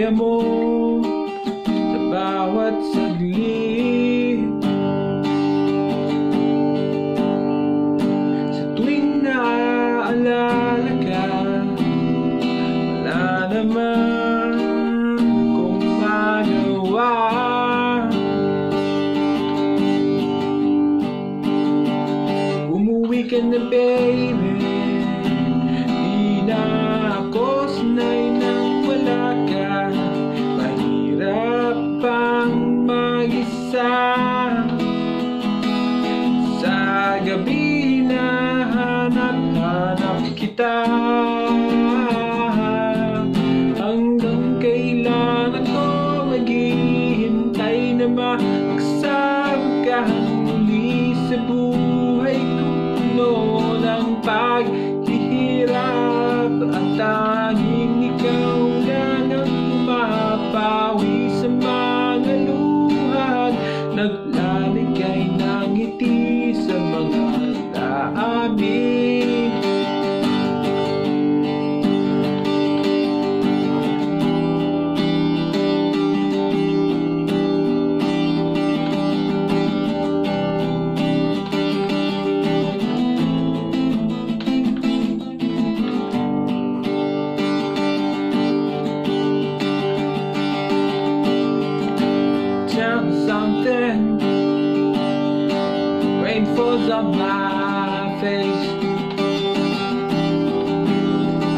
kaya mo sa bawat saglit. Sa tuwing naaalala ka, wala naman kung magawa. Umuwi ka na baby, di na ako sanay. Mag-isa Sa gabi na hanap-hanap kita. Hanggang kailan ako maghihintay na makasama ka muli sa buhay ko? Puno ng paghihirap Falls on my face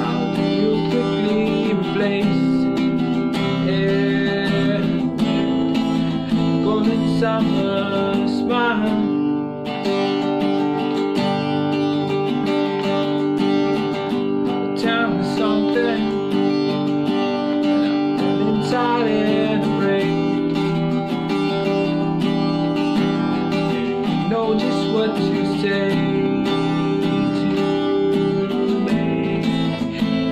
How do you quickly replace yeah. Golden summer smile what to make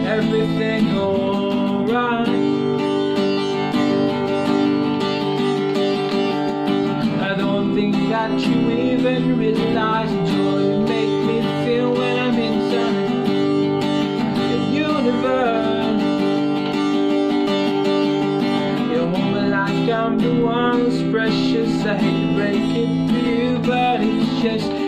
everything alright. I don't think that you even realize joy you make me feel when I'm inside the universe. You're like I'm the precious. I hate to break it to you, but it's just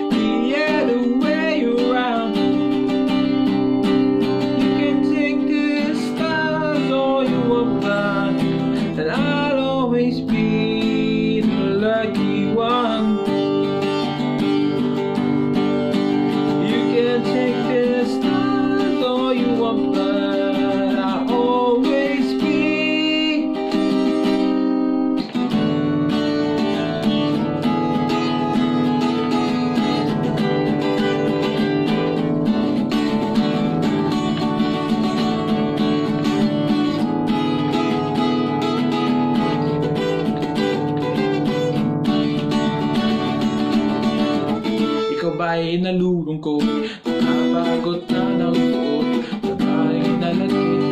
nalulungkot? Nabagot na ng buot Babae na lagkit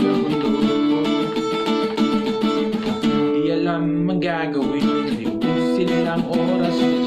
sa mundo Di alam ang gagawin Liusin lang oras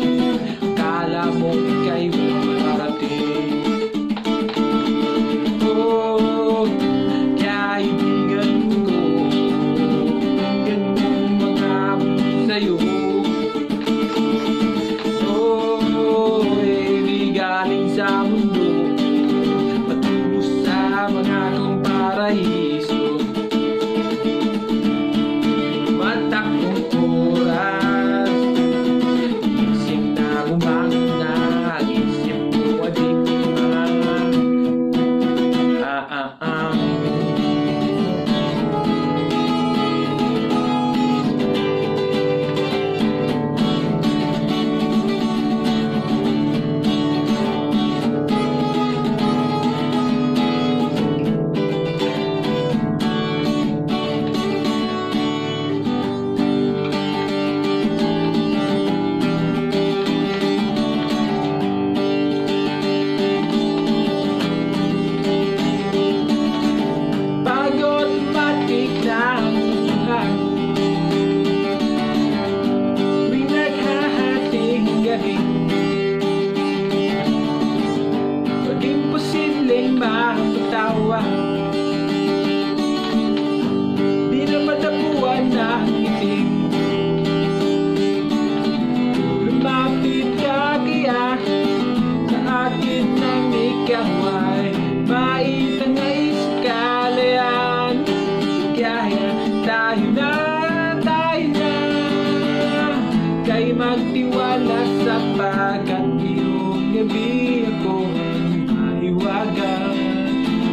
tiwala sapagkat iyong gabi ako ay mahiwaga.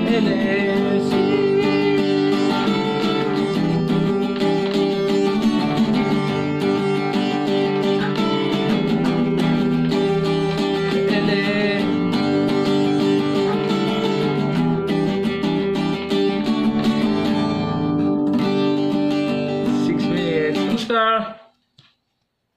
Eres